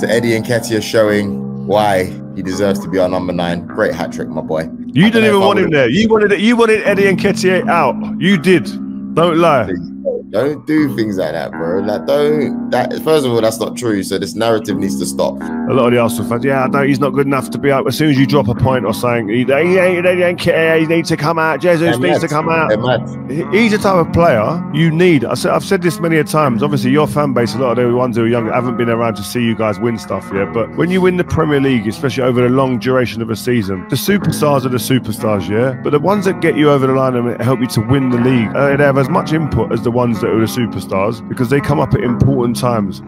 to Eddie Nketiah showing why he deserves to be our number nine. Great hat trick, my boy. You didn't even want him there. You wanted it. You wanted Eddie Nketiah out. You did. Don't lie. Don't do things like that, bro. Like, don't. That first of all, that's not true. So this narrative needs to stop. A lot of the Arsenal fans, yeah, no, he's not good enough to be out. As soon as you drop a point or saying he, he, ain't, he, ain't, he needs to come out, Jesus needs to come out. He's the type of player you need. I said, I've said this many a times. Obviously, your fan base, a lot of the ones who are young, haven't been around to see you guys win stuff yet. But when you win the Premier League, especially over the long duration of a season, the superstars are the superstars, yeah. But the ones that get you over the line and help you to win the league, uh, they have as much input as the ones that are the superstars because they come up at important times.